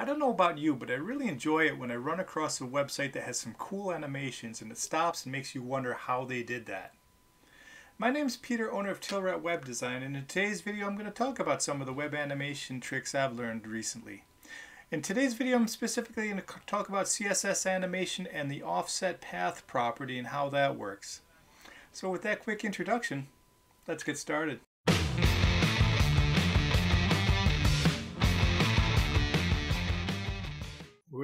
I don't know about you, but I really enjoy it when I run across a website that has some cool animations and it stops and makes you wonder how they did that. My name is Peter, owner of Tilret Web Design, and in today's video I'm going to talk about some of the web animation tricks I've learned recently. In today's video I'm specifically going to talk about CSS animation and the offset path property and how that works. So with that quick introduction, let's get started.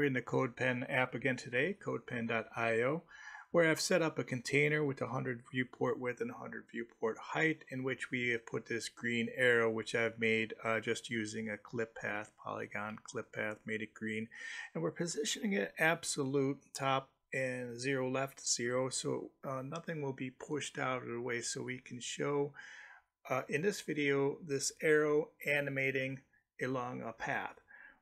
In the CodePen app again today, codepen.io, where I've set up a container with 100 viewport width and 100 viewport height, in which we have put this green arrow, which I've made uh, just using a clip path, polygon clip path, made it green. And we're positioning it absolute top and zero left, zero, so uh, nothing will be pushed out of the way so we can show uh, in this video this arrow animating along a path.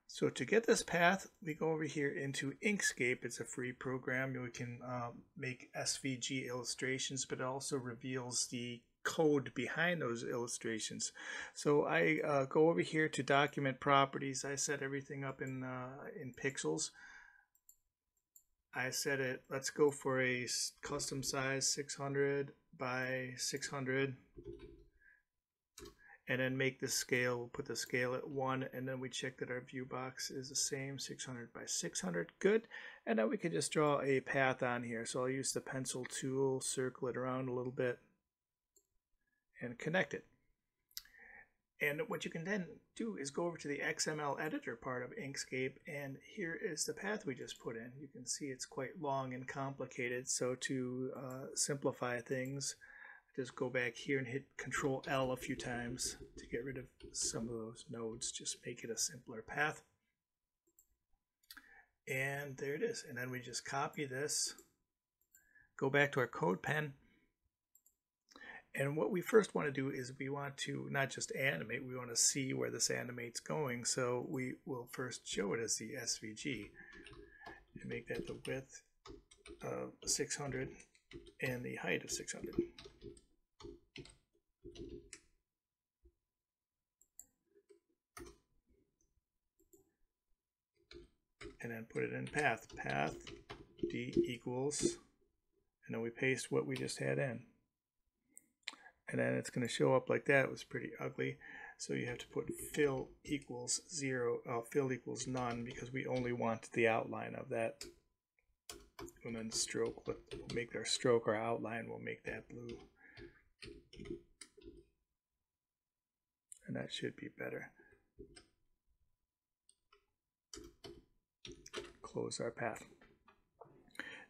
So to get this path, we go over here into Inkscape. It's a free program. We can um, make SVG illustrations, but it also reveals the code behind those illustrations. So I uh, go over here to document properties. I set everything up in, uh, in pixels. I set it, let's go for a custom size 600 by 600 and then make the scale, we'll put the scale at 1, and then we check that our view box is the same, 600 by 600, good. And now we can just draw a path on here. So I'll use the pencil tool, circle it around a little bit, and connect it. And what you can then do is go over to the XML editor part of Inkscape, and here is the path we just put in. You can see it's quite long and complicated, so to uh, simplify things, just go back here and hit Control L a few times to get rid of some of those nodes. Just make it a simpler path. And there it is. And then we just copy this, go back to our CodePen And what we first want to do is we want to not just animate, we want to see where this animate's going. So we will first show it as the SVG and make that the width of 600 and the height of 600. And then put it in path. Path d equals, and then we paste what we just had in. And then it's going to show up like that. It was pretty ugly. So you have to put fill equals zero, uh, fill equals none because we only want the outline of that. And then stroke, we'll make our stroke, our outline, we'll make that blue. And that should be better. Close our path.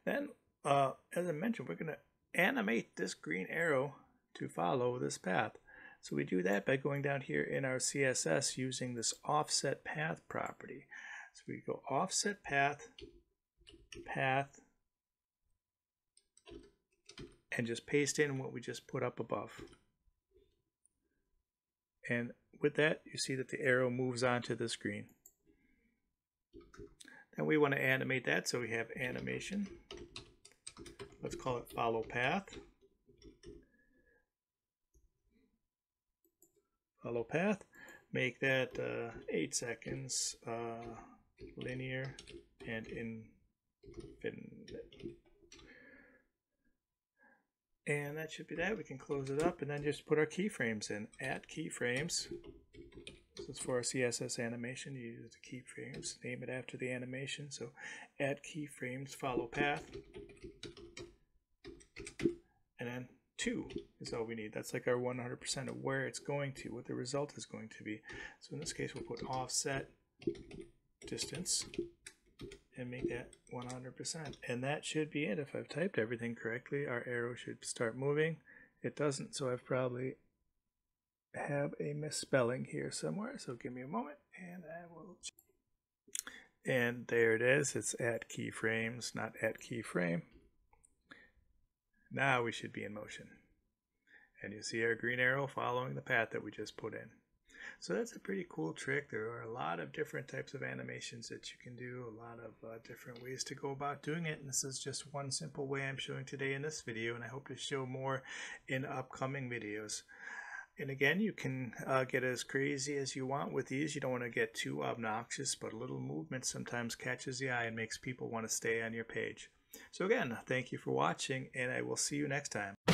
Then, uh, as I mentioned, we're going to animate this green arrow to follow this path. So we do that by going down here in our CSS using this offset path property. So we go offset path, path, and just paste in what we just put up above. And with that, you see that the arrow moves onto the screen. And we want to animate that, so we have animation. Let's call it follow path. Follow path. Make that uh, 8 seconds uh, linear and infinite. And that should be that. We can close it up and then just put our keyframes in. Add keyframes. Is for a CSS animation. You use the keyframes, name it after the animation. So add keyframes, follow path. And then to is all we need. That's like our 100% of where it's going to, what the result is going to be. So in this case, we'll put offset distance and make that 100%. And that should be it. If I've typed everything correctly, our arrow should start moving. It doesn't, so I've probably have a misspelling here somewhere. So give me a moment and I will. And there it is. It's at keyframes, not at keyframe. Now we should be in motion. And you see our green arrow following the path that we just put in. So that's a pretty cool trick. There are a lot of different types of animations that you can do, a lot of uh, different ways to go about doing it. And this is just one simple way I'm showing today in this video, and I hope to show more in upcoming videos. And again, you can uh, get as crazy as you want with these. You don't want to get too obnoxious, but a little movement sometimes catches the eye and makes people want to stay on your page. So again, thank you for watching, and I will see you next time.